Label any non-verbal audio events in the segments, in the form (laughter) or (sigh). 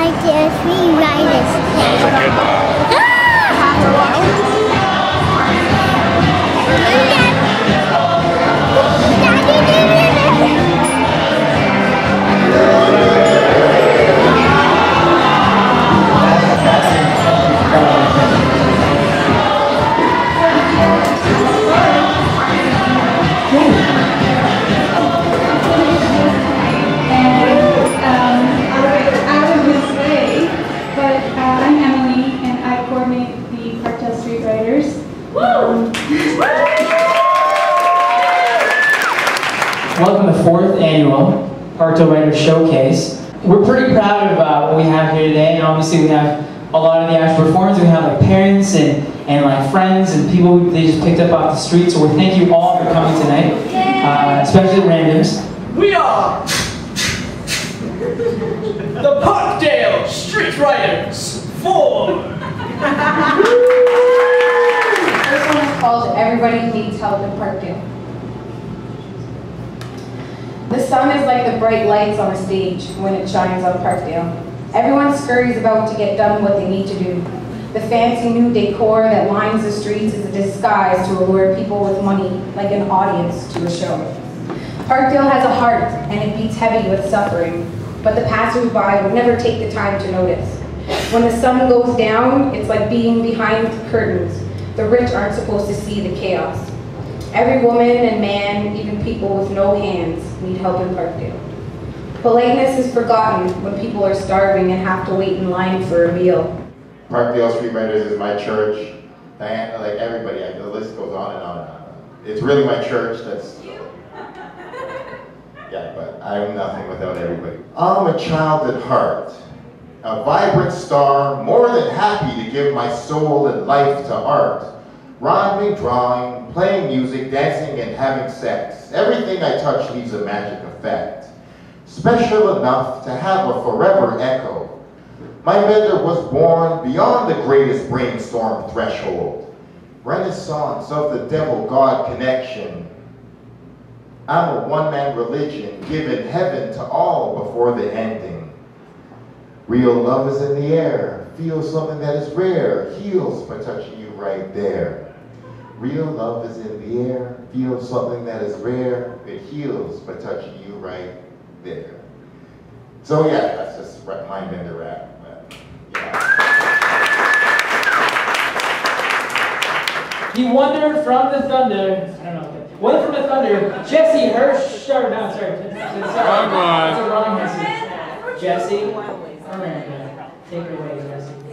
Parkdale Free Riders. Welcome to the fourth annual Parkdale Writers Showcase. We're pretty proud of uh, what we have here today, and obviously we have a lot of the actual performers. We have like parents and, and like friends and people who they just picked up off the street. So we thank you all for coming tonight, uh, especially the randoms. We are the Parkdale Street Writers. Four. This one is called Everybody Needs Help in Parkdale. The sun is like the bright lights on a stage when it shines on Parkdale. Everyone scurries about to get done what they need to do. The fancy new decor that lines the streets is a disguise to allure people with money, like an audience, to a show. Parkdale has a heart, and it beats heavy with suffering, but the passersby would never take the time to notice. When the sun goes down, it's like being behind curtains. The rich aren't supposed to see the chaos. Every woman and man, even people with no hands, need help in Parkdale. Politeness is forgotten when people are starving and have to wait in line for a meal. Parkdale Street Writers is my church. Diana, like everybody, the list goes on and on and on. It's really my church. That's (laughs) yeah, but I'm nothing without everybody. I'm a child at heart, a vibrant star, more than happy to give my soul and life to art. Rhyming, drawing, playing music, dancing, and having sex. Everything I touch leaves a magic effect. Special enough to have a forever echo. My mentor was born beyond the greatest brainstorm threshold. Renaissance of the devil-God connection. I'm a one-man religion, given heaven to all before the ending. Real love is in the air, feel something that is rare, heals by touching you right there. Real love is in the air, feel something that is rare, it heals by touching you right there. So yeah, that's just right- my bender rap. but, yeah. He wandered from the thunder. I don't know. Wandered from the thunder. Jesse Hirsch. Sorry, no, sorry. Sorry. Come on. That's a wrong message. Jesse. Miranda. Take it away, Jesse.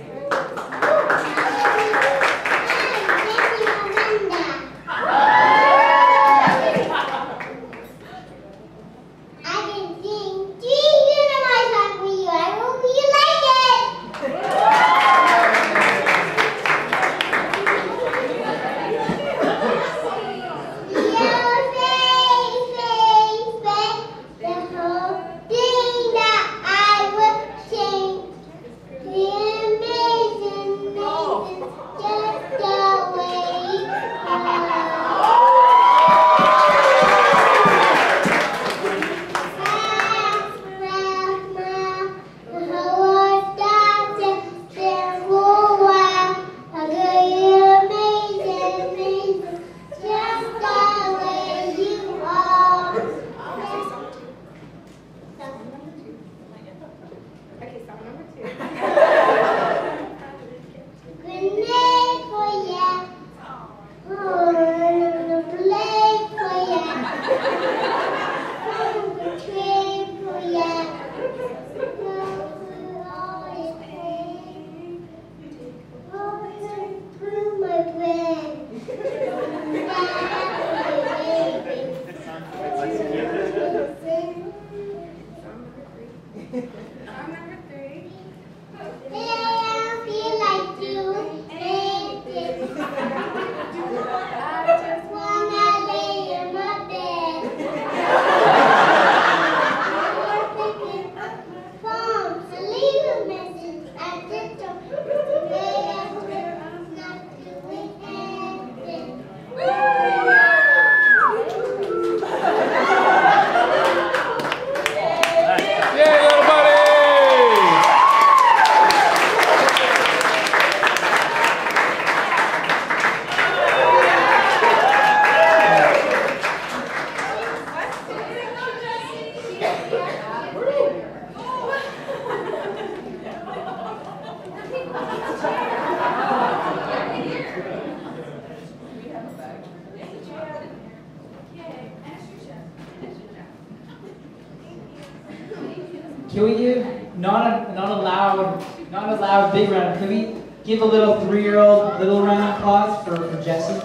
Can we give not a not a loud not a loud big round? Can we give a little three-year-old little round of applause for, for Jesse?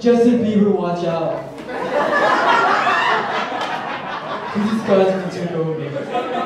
Justin Bieber, watch out. (laughs) These guys can take over.